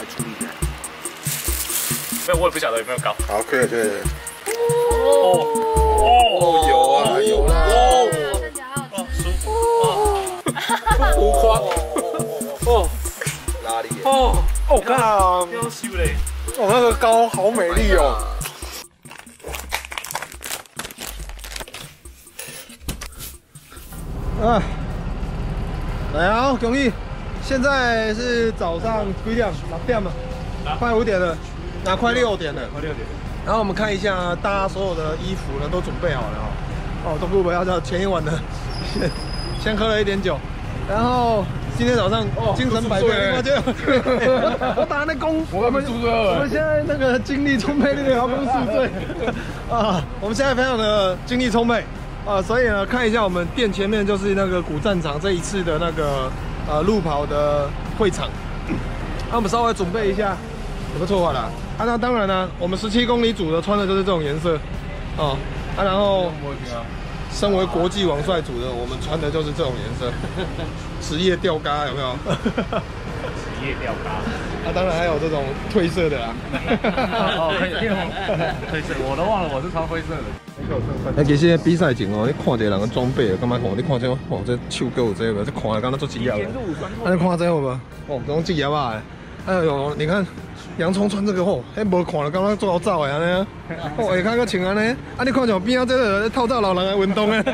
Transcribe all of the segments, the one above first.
来处理的。没有，我也不晓得有没有高。好，可以可以。哦哦有啊有啦。哦，舒服。浮夸。哦哪里？哦，哦，看，哦，要修嘞。那个高好美丽哦。啊，来啊，恭喜！现在是早上几点？六点嘛，快五点了，那快六点了。快六点。然后我们看一下，大家所有的衣服呢都准备好了哦。哦，东部不要叫前一晚的，先 先喝了一点酒，然后今天早上精神百倍。我打那工，我们。我们现在那个精力充沛，那个要攻宿醉 啊！我们现在非常的精力充沛啊，所以呢，看一下我们店前面就是那个古战场这一次的那个呃路跑的会场。那我们稍微准备一下，有个错法啦。啊，那当然呢，我们十七公里组的穿的就是这种颜色哦。啊，然后身为国际王帅组的，我们穿的就是这种颜色，职业吊嘎有没有？职业吊嘎。啊，当然还有这种褪色的啦。哦，可以，褪色，我都忘了我是穿灰色的。哎，其实比赛前哦，你看这人的装备，干嘛看？你看这，哦，这手够这个，这看了敢那做职业的。啊，你看这好不？哦，这种职业吧。哎呦，你看洋葱穿这个吼，还无看了，刚刚做好走的安尼啊。哦，下骹个穿安尼，啊，你看上边啊这个透早老人的运动啊。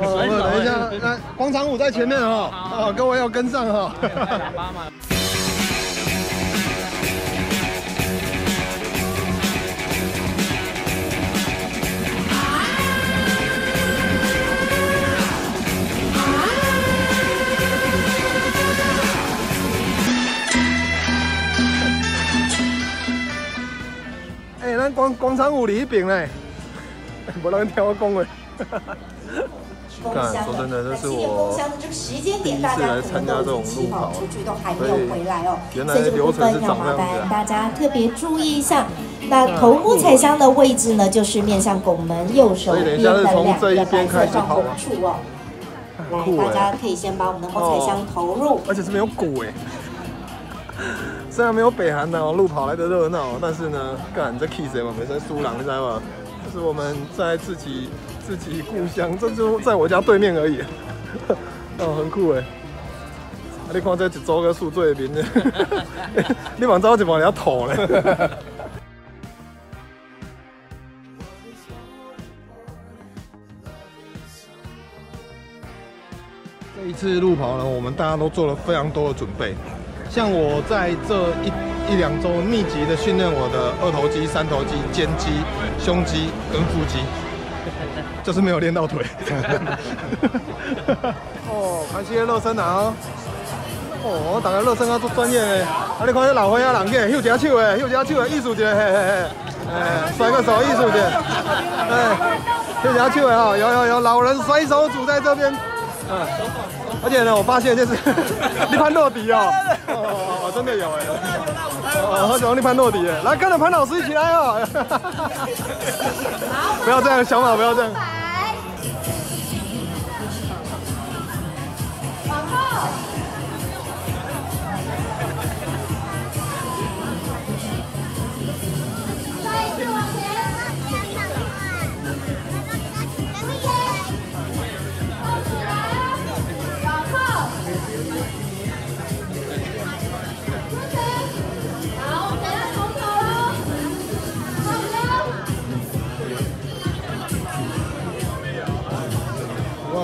我们等一下，那广场舞在前面哦，啊，各位要跟上哈。咱广广场舞里边嘞，无人听我讲的。看，说真的，这是我第一次来参加这种路跑，所以原来流程是长这样子。大家特别注意一下，那头部踩箱的位置呢，就是面向拱门右手边的两个白色帐篷处哦。来，大家可以先把我们的后踩箱投入，而且是没有鼓哎。虽然没有北韩的路跑来的热闹，但是呢，干这 kiss 嘛，没在输狼，你知道吗？就是我们在自己自己故乡，这就在我家对面而已。哦，很酷哎！你看这一组个宿醉面，你往早就往人家吐嘞。这一次路跑呢，我们大家都做了非常多的准备。像我在这一一两周密集的训练我的二头肌、三头肌、肩肌、胸肌跟腹肌，就是没有练到腿。哦，开始热身啊！哦，大家热身啊，做专业的。啊，你看这老伙仔人个，秀一下手的，秀一下手的，艺术的，嘿嘿嘿。哎，甩个手，艺术的。哎，秀一下手的哈，有有有，老人甩手组在这边。嗯，而且呢，我发现就是 你潘落底哦，哦，真的有哎，哦，好喜欢你潘落底？哎，来跟着潘老师一起来哦，不要这样，小马不要这样。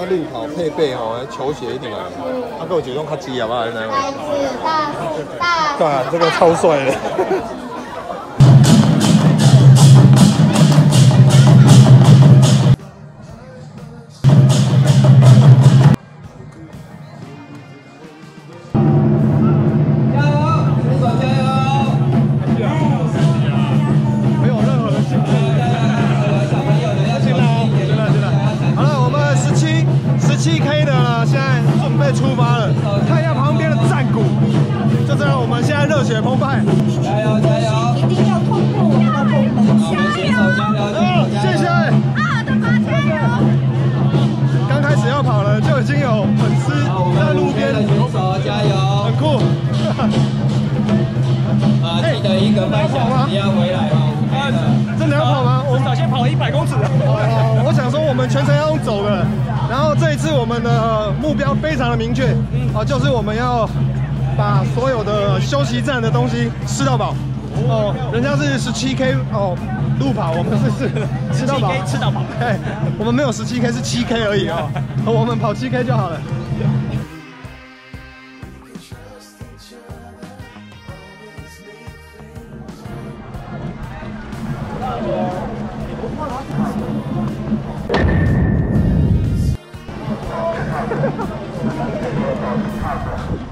我路跑配备吼，球鞋一定啊，啊，给我举重卡机好不好？来，大大，这个超帅的。就已经有粉丝在路边，加油，很酷。啊，记得一个半小时要回来哦。真的要跑吗？我少先跑了一百公尺。哦，我想说我们全程要用走的，然后这一次我们的目标非常的明确，啊，就是我们要把所有的休息站的东西吃到饱。哦，人家是十七 K 哦，路跑，我们是是吃到饱，吃到饱。哎，我们没有十七 K，是七 K 而已哦，我们跑七 K 就好了。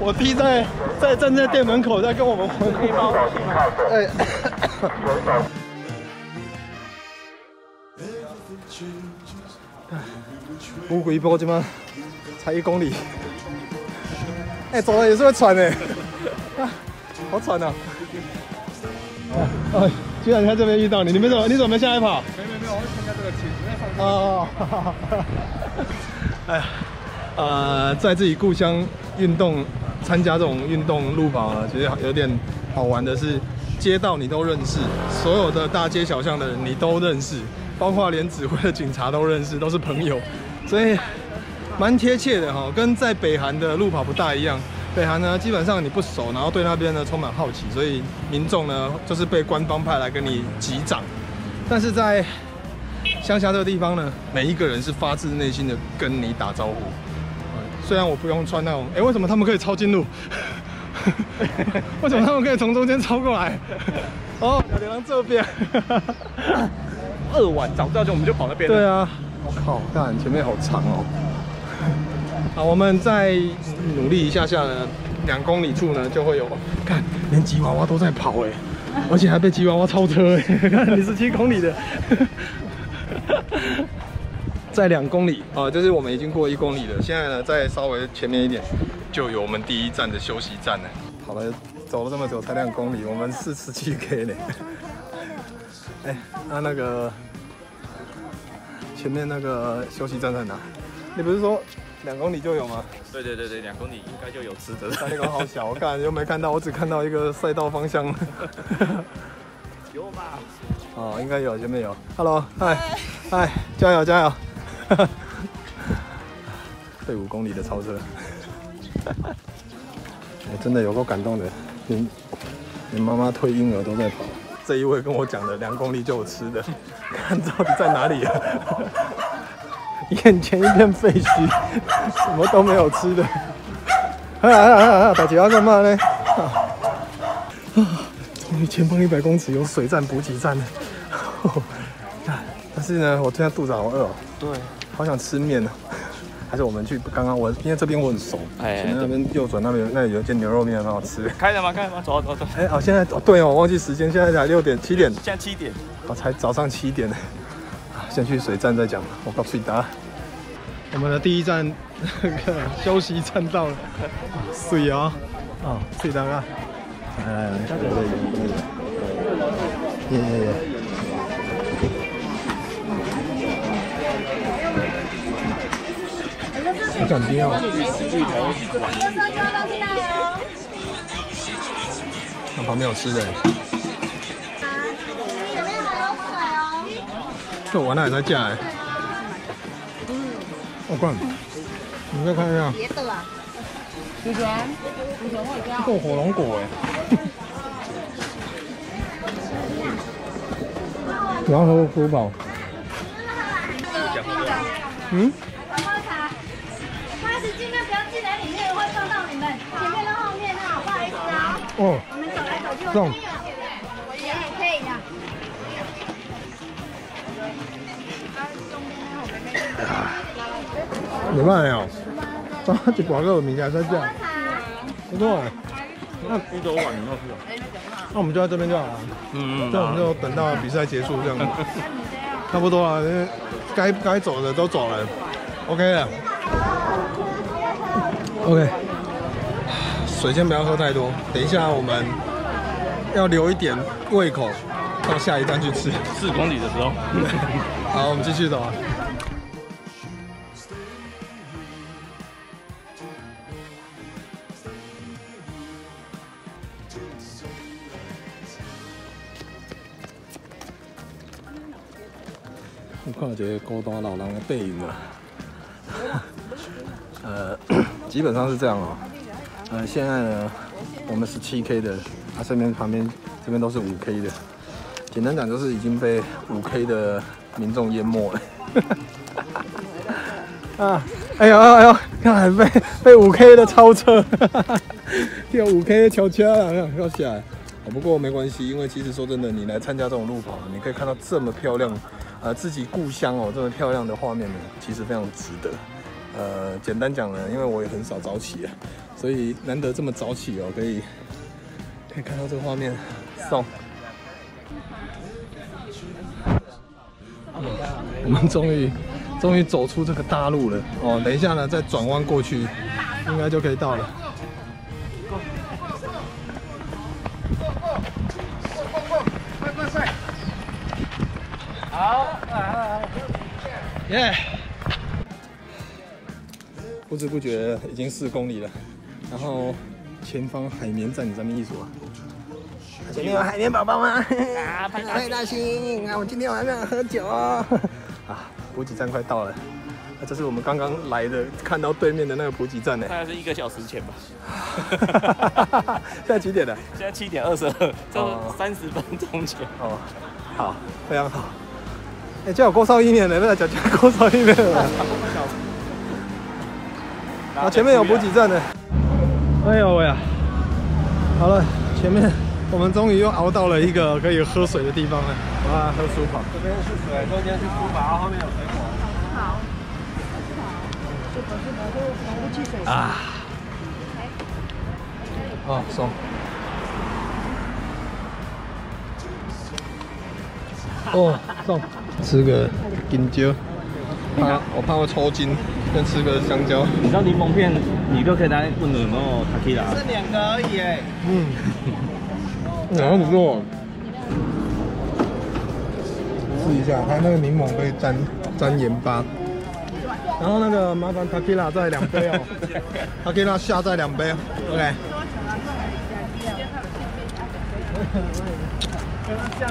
我弟在在站在店门口，在跟我们换背包。哎，乌龟波怎么才一公里？哎，走了也是会喘哎，好喘啊！哎，居然在这边遇到你，你们怎么你怎么下来跑？没没没有，我参加这个群，在上哦，哎呀，呃，在自己故乡运动，参加这种运动路跑啊，其实有点好玩的是，街道你都认识，所有的大街小巷的人你都认识，包括连指挥的警察都认识，都是朋友，所以蛮贴切的哈，跟在北韩的路跑不大一样。北韩呢，基本上你不熟，然后对那边呢充满好奇，所以民众呢就是被官方派来跟你击掌，但是在乡下这个地方呢，每一个人是发自内心的跟你打招呼。虽然我不用穿那种，哎，为什么他们可以抄近路？为什么他们可以从中间抄过来？哦，小流浪这边。二晚早知道就我们就跑那边。对啊，我靠，看前面好长哦。好，我们再努力一下下呢，两公里处呢就会有，看连吉娃娃都在跑哎，而且还被吉娃娃超车哎，看你是七公里的，在两公里啊，就是我们已经过一公里了，现在呢再稍微前面一点，就有我们第一站的休息站了。跑了走了这么久才两公里，我们是十七 K 呢。哎，那那个前面那个休息站在哪？你不是说？两公里就有吗？对对对对，两公里应该就有吃的。那个好小，我看又没看到，我只看到一个赛道方向。有吧？哦，应该有，前面有。Hello，嗨，嗨，加油加油！对五公里的超车，我 真的有够感动的，连连妈妈推婴儿都在跑。这一位跟我讲的两公里就有吃的，看到底在哪里？眼前一片废墟，什么都没有吃的。啊啊啊啊！大姐要干嘛呢？啊！终于前方一百公尺有水站补给站了。但是呢，我现在肚子好饿哦。对，好想吃面哦。还是我们去刚刚我因为这边我很熟，哎，那边右转那边那有一间牛肉面很好吃。开了吗？开了吗？走走走。哎，好，现在对哦，我忘记时间，现在才六点七点。现在七点。哦，才早上七点呢。先去水站再讲。我告诉你答案。我们的第一站那个 休息站到了，水啊，啊，水大哥，来来来，对对对，耶耶耶，好感动哦。那旁边有吃的。这完了还在加哎。我看，你再看一下。别的了。主权，主权我这个火龙果哎。然后福宝。嗯。哦。我们走来走去。撞。也可以呀。没办法哦，抓一挂个名家在这样，不错哎。那一周晚以后去那我们就在这边就好了。嗯嗯。这我们就等到比赛结束这样子，差不多了，该该走的都走了，OK 了。OK。水先不要喝太多，等一下我们要留一点胃口，到下一站去吃。四公里的时候。好，我们继续走。我看到一个孤单老人的背影了。呃，基本上是这样哦、呃，现在呢，我们是七 K 的，它这边旁边这边都是五 K 的。简单讲就是已经被五 K 的民众淹没了。啊，哎呦哎呦，看被被五 K 的超车，跳五 K 悄悄啊，要下来。不过没关系，因为其实说真的，你来参加这种路跑，你可以看到这么漂亮，呃，自己故乡哦，这么漂亮的画面呢，其实非常值得。呃，简单讲呢，因为我也很少早起啊，所以难得这么早起哦，可以可以看到这个画面，送。我们终于终于走出这个大路了哦，等一下呢，再转弯过去，应该就可以到了。好，耶！不知不觉已经四公里了，然后前方海绵站，你什么意思啊？前面有海绵宝宝吗？啊，太大心！啊，我今天晚上喝酒哦！啊，补给站快到了，这是我们刚刚来的，看到对面的那个补给站呢。大概是一个小时前吧。现在几点了？现在七点二十二，就三十分钟前。哦，好，非常好。哎，叫我过少一年了，不要叫叫郭少一年了。啊，前面有补给站的。哎呦喂呀！好了，前面我们终于又熬到了一个可以喝水的地方了。啊，喝舒跑。这边是水，中间是舒跑，后面有水果。好。啊。哦，送。哦，送。吃个香蕉。怕我怕会抽筋。先吃个香蕉，你知道柠檬片，你都可以拿问有没有塔 q 拉。是两个而已哎。嗯。然后不错。试一下，它那个柠檬可以沾沾盐巴。然后那个麻烦塔 q 拉再两杯哦。塔 q 拉下再两杯，OK。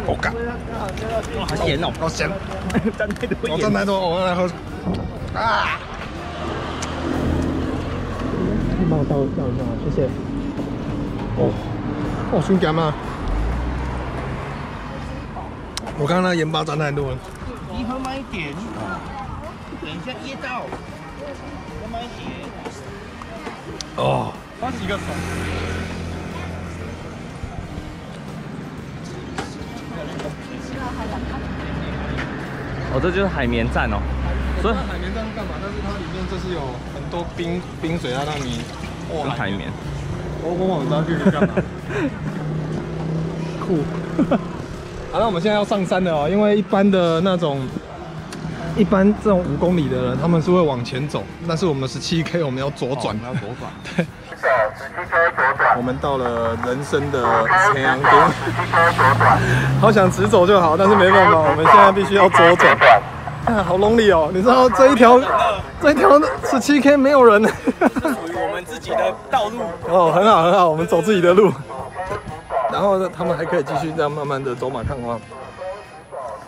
好干。好咸哦，好咸。沾太多我沾太多，我来喝。啊。帮我倒倒一下，谢谢。哦，哦，兄弟们，我刚刚那盐巴沾太多了。你喝慢一点，等一下噎到。喝慢一点。哦，他洗个手。哦，这就是海绵站哦。所以海绵站是干嘛？但是它里面就是有很多冰冰水啊，让你。是海绵，我我往上去干嘛？酷。好，那我们现在要上山了哦，因为一般的那种，一般这种五公里的人，他们是会往前走，但是我们十七 K 我们要左转，我们要左转。对。我们到了人生的前阳宫，好想直走就好，但是没办法，我们现在必须要左转。啊，好 lonely 哦！你知道这一条，这一条十七 K 没有人。自己的道路哦，很好很好，我们走自己的路，然后呢，他们还可以继续这样慢慢的走马看花。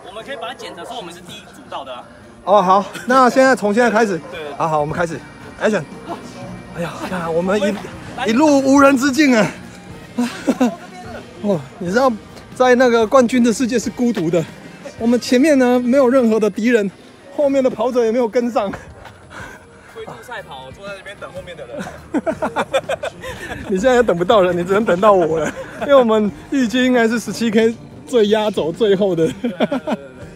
我们可以把它剪成说我们是第一组到的。哦，好，那现在从现在开始，对，好好，我们开始，Action！哎呀，看我们一一路无人之境啊！哦，你知道，在那个冠军的世界是孤独的，我们前面呢没有任何的敌人，后面的跑者也没有跟上。赛跑，坐在这边等后面的人。你现在也等不到人，你只能等到我了，因为我们预计应该是十七 K 最压轴最后的。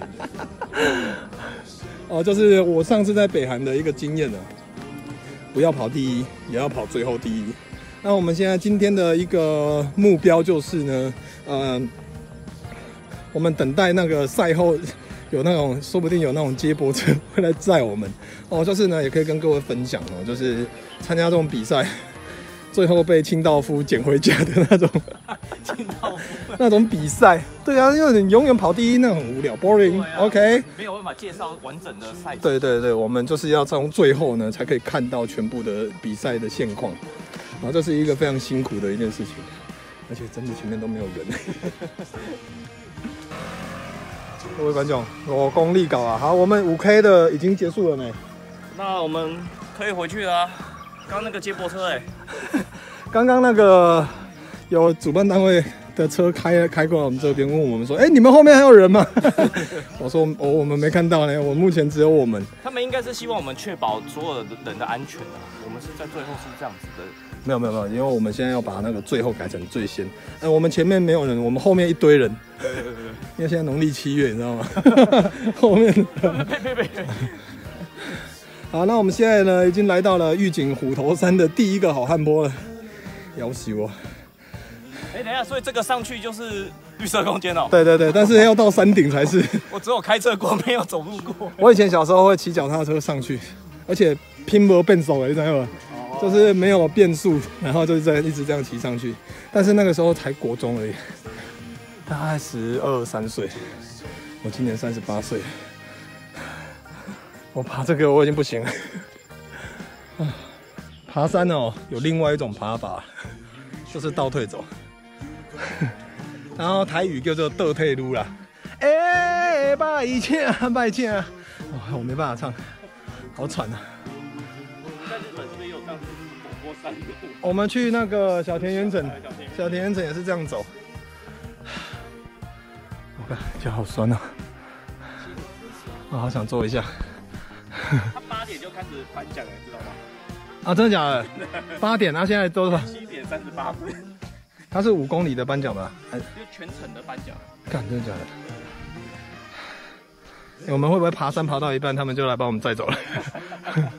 哦，就是我上次在北韩的一个经验了，不要跑第一，也要跑最后第一。那我们现在今天的一个目标就是呢，嗯，我们等待那个赛后。有那种，说不定有那种接驳车会来载我们哦。就是呢，也可以跟各位分享哦，就是参加这种比赛，最后被清道夫捡回家的那种。清道夫那种比赛，对啊，因为你永远跑第一，那很无聊，boring。OK，没有办法介绍完整的赛。对对对，我们就是要从最后呢，才可以看到全部的比赛的现况。然后这是一个非常辛苦的一件事情，而且真的前面都没有人。各位观众，我功力搞啊！好，我们五 K 的已经结束了没？那我们可以回去了。刚那个接驳车哎，刚刚那个有主办单位的车开开过来我们这边，问我们说：“哎，你们后面还有人吗？” 我说：“我我们没看到呢，我目前只有我们。”他们应该是希望我们确保所有的人的安全啊。我们是在最后是这样子的。没有没有没有，因为我们现在要把那个最后改成最先。呃，我们前面没有人，我们后面一堆人。对对对。因为现在农历七月，你知道吗？后面。呸呸呸。好，那我们现在呢，已经来到了玉井虎头山的第一个好汉坡了，要死我！哎，等一下，所以这个上去就是绿色空间哦。对对对，但是要到山顶才是。我只有开车过，没有走路过。我以前小时候会骑脚踏车上去，而且拼搏笨手了，你知道吗？就是没有变速，然后就是在一直这样骑上去。但是那个时候才国中而已，大概十二三岁。我今年三十八岁。我爬这个我已经不行了。爬山哦，有另外一种爬法，就是倒退走。然后台语叫做倒退路啦。哎，拜请拜请，我没办法唱，好喘啊。山路。我们去那个小田园整，小田园整也是这样走。我看脚好酸啊，我好想坐一下。他八点就开始颁奖了，知道吗？啊，真的假的？八点，他现在多少七点三十八分。他是五公里的颁奖吧？就全程的颁奖。干，真的假的？我们会不会爬山爬到一半，他们就来把我们载走了？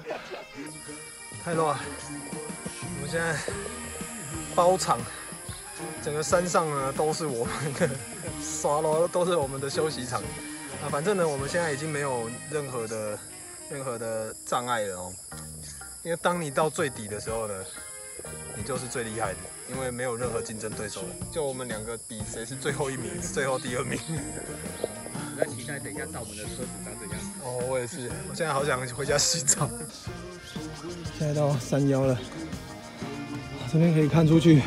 太乱！现在包场，整个山上呢都是我们的刷楼，都是我们的休息场。啊，反正呢，我们现在已经没有任何的。任何的障碍了哦，因为当你到最底的时候呢，你就是最厉害的，因为没有任何竞争对手了，就我们两个比谁是最后一名，最后第二名。我在期待等一下到我们的车子长怎样。哦，我也是，我现在好想回家洗澡。现在到山腰了，这边可以看出去，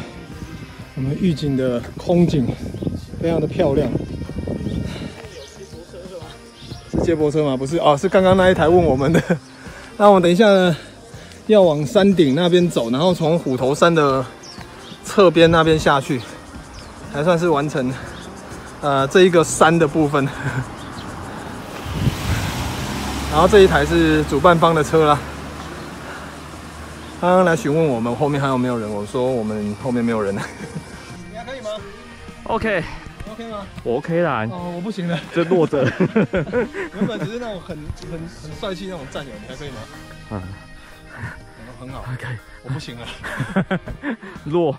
我们预警的空景非常的漂亮。是接驳车吗？不是哦，是刚刚那一台问我们的。那我们等一下呢，要往山顶那边走，然后从虎头山的侧边那边下去，才算是完成呃这一个山的部分。然后这一台是主办方的车啦。刚刚来询问我们后面还有没有人，我说我们后面没有人。你还可以吗？OK。OK 吗？我 OK 啦。哦，我不行了，就落着。原本只是那种很很很帅气那种战友，你还可以吗？嗯，很好。OK，我不行了。落。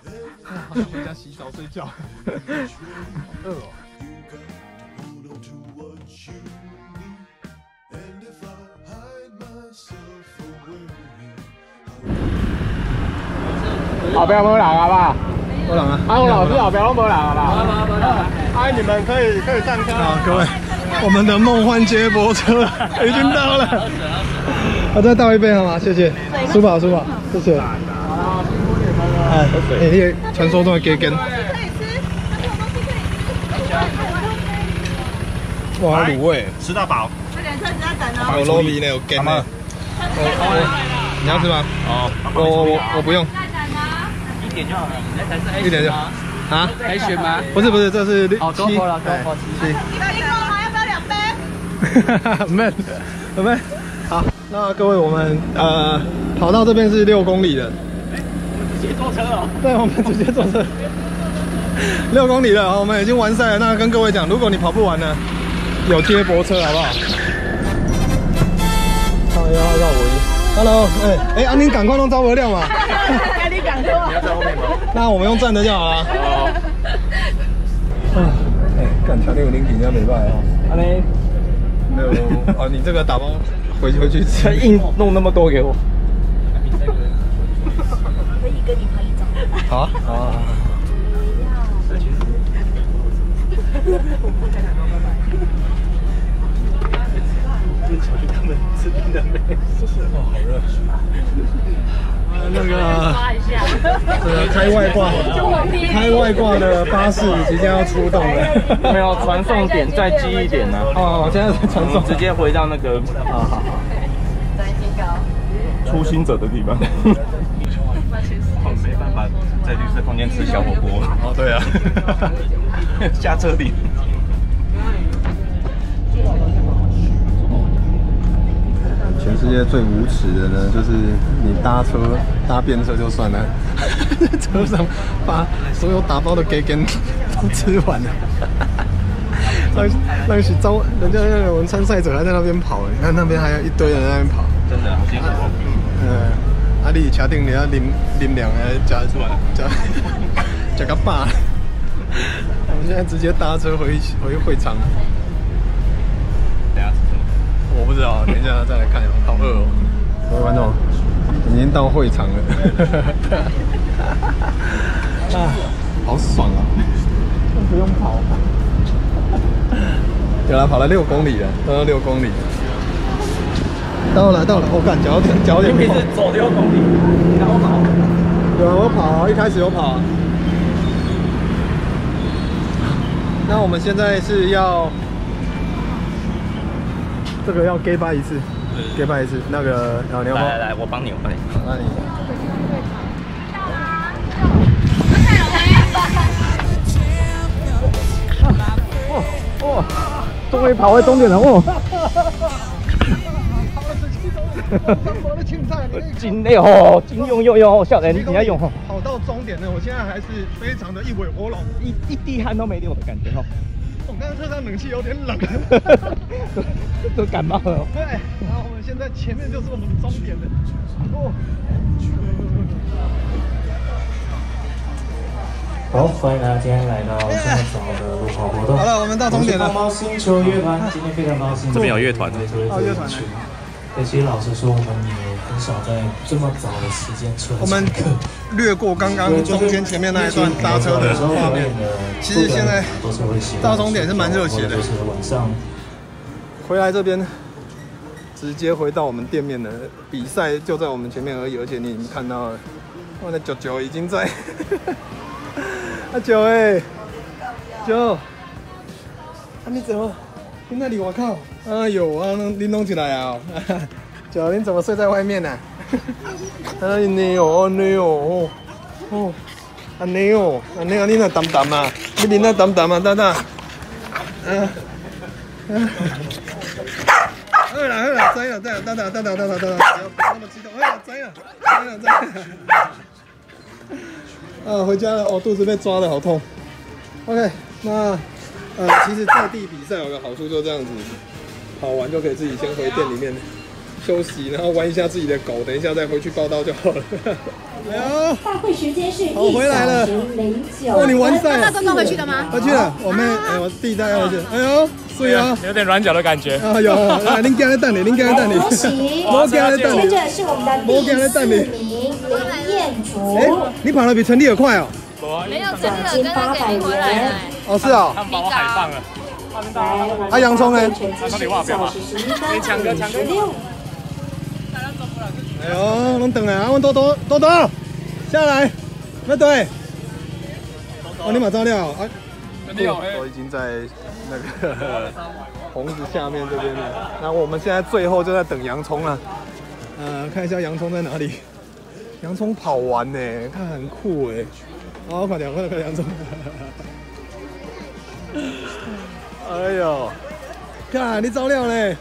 好想回家洗澡睡觉。饿哦。后边没人好不好？没人啊。啊，我老师后边都没人好不好？哎，你们可以可以上车好，各位，我们的梦幻接驳车 已经到了，我，再倒一杯好吗？谢谢，舒宝舒宝，谢谢。好，辛苦你们了。哎，哎，传说中的鸡根。哇，卤味，吃到饱。快点，车子要等哦。有糯米呢，有根吗？你要吃吗？哦，我我我我不用。一点就好了，一点就。啊，可以选吗？不是不是，这是哦，多喝了，多喝七。你可以够吗？要不要两杯？哈哈，没，没。好，那各位，我们呃跑到这边是六公里的。哎，我们直接坐车哦。对，我们直接坐车。六公里了，我们已经完赛了。那跟各位讲，如果你跑不完呢，有接驳车，好不好？好，幺号绕五一。Hello，哎哎，安宁赶快弄招牌亮嘛。那我们用站的就好了。好。哎，干强烈有零点，人家没办哦。阿雷。没有哦，你这个打包回回去吃，硬弄那么多给我。可以跟你拍一张。好啊。好啊。小心开外挂，开外挂的巴士即将要出动了。没有传送点再积一点呢。哦，现在传送，直接回到那个，好好好，初心者的地方。没办法在绿色空间吃小火锅。哦，对啊，下车里。全世界最无耻的呢，就是你搭车搭便车就算了，车上把所有打包的给给都吃完了。那那是招人家那种参赛者还在那边跑，你看那边还有一堆人在那边跑，真的好辛苦哦。嗯，啊你确定你要啉啉凉还是加出来 加加个爸？我们现在直接搭车回回会场。等下吃什么？我不知道，等一下再来看。好饿哦！各位观众，已经到会场了。啊，好爽啊！不用跑。有了，跑了六公里了，都要六公里。到了，到了，我感脚点脚点。你是走六公里，然后跑？有啊，我跑，一开始有跑。那我们现在是要。这个要 gay 吧一次，gay 拜一次。那个，然后你要来来来，我帮你，我帮你。那你。哦哦，终于跑回终点了哦！金内哦，金用用用，笑人，你要用哦。跑到终点了，我现在还是非常的一尾活龙，一一滴汗都没流的感觉哦。我刚刚车上冷气有点冷，都感冒了。对，然后我们现在前面就是我们的终点了。哦。好，欢迎大家今天来到这么早的路跑活动。好了，我们到终点了。猫星球乐团，今天非常高兴。这边有乐团的。哦，乐团。而且老实说，我们也很少在这么早的时间出来。我们略过刚刚中间前面那一段搭车的画面。其实现在到终点是蛮热血的。晚上回来这边，直接回到我们店面的比赛就在我们前面而已，而且你已经看到了，我的九九已经在。阿 九哎，九，啊你怎么？去那里？我靠！哎呦，啊，你弄起来啊！九，你怎么睡在外面呢？哎你哦，你哦，哦，啊你哦，啊你啊，你那淡淡啊，你那淡淡啊，大大。嗯嗯。会啦会啦，摘了知了，大大大大大大大，不要那么激动。哎呀，摘了摘了摘了。啊，回家了哦，肚子被抓的好痛。OK，那。呃，其实在地比赛有个好处，就这样子，跑完就可以自己先回店里面休息，然后玩一下自己的狗，等一下再回去报道就好了。哎大会时间是我回来了。哦，你完赛了？刚刚回去的吗？回去了，我们哎，我弟带回去。哎呦，是啊，有点软脚的感觉。啊有，来，您进来等你，您进来等你。恭喜！接着是我们的第四名林彦竹。哎，你跑得比陈立尔快哦。没有，奖金八百元。哦，是哦。他把我海放了。啊，洋葱呢？那你话不要你抢哥，抢哥。哎呦，拢等来啊！我多多多多下来，那对。哦，你马照料啊？我已经在那个 棚子下面这边了。那我们现在最后就在等洋葱了。呃，看一下洋葱在哪里。洋葱跑完呢，看很酷哎。好，快点，快点，快点，走！哎呦，看你照料嘞，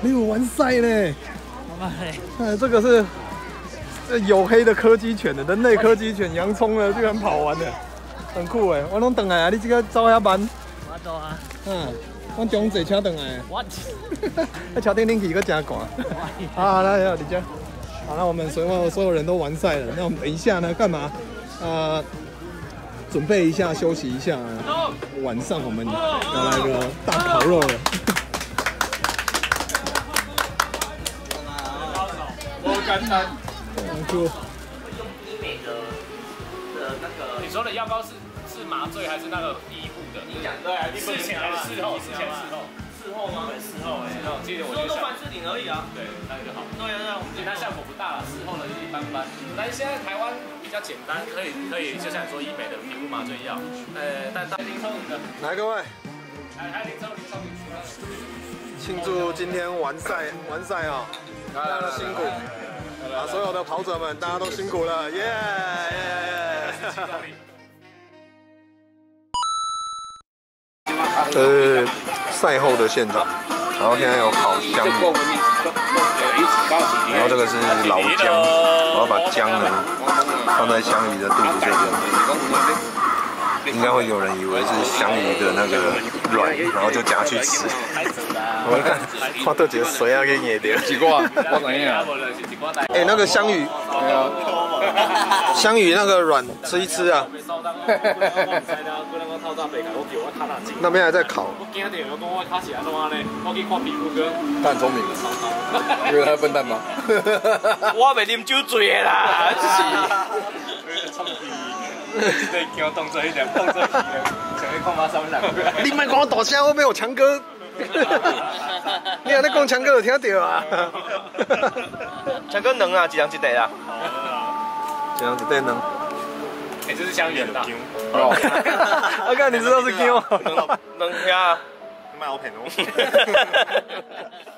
你有完赛嘞！哎，这个是这黝黑的柯基犬的人类柯基犬，洋葱的居然跑完了，很酷哎！我拢等来啊，你这个走遐慢？我走啊。嗯，我中坐车等来。What？那桥顶天气个真寒。好，来来，李佳。好，那我们所有所有人都完赛了，那我们等一下呢，干嘛？呃，准备一下，休息一下。晚上我们要来个大烤肉了。我干餐。就。你说的药膏是是麻醉还是那个医护的？你讲对，事前还是事后？事前事后。事事后吗？事后哎，那我记得我就都凡士林而已啊。对，那就好。对啊对啊，我们其实它效果不大了，事后呢就一般般。但是现在台湾比较简单，可以可以，就像你说医美的皮肤麻醉药，呃，但大林聪明的，来各位，来来林聪林聪明，庆祝今天完赛完赛啊，大家辛苦啊，所有的跑者们大家都辛苦了，耶耶！这是赛后的现场，然后现在有烤香鱼，然后这个是老姜，我要把姜呢放在香鱼的肚子这边，应该会有人以为是香鱼的那个卵，然后就夹去吃。我看花豆姐水啊给你掉，几个？我等一下。哎，那个香鱼，香鱼那个卵吃一吃啊。那边还在烤。他很聪明，因为他笨蛋吗？我未啉酒醉啦，对，给我动作一点，动作一点，想要看马上两个。你莫讲我大声，我没有强哥。你还在讲强哥有听到啊？强哥能啊，一人一袋啦。一人一袋能。哎，这是香圆的。哦。我看你知道是姜。能能呀。卖我骗我。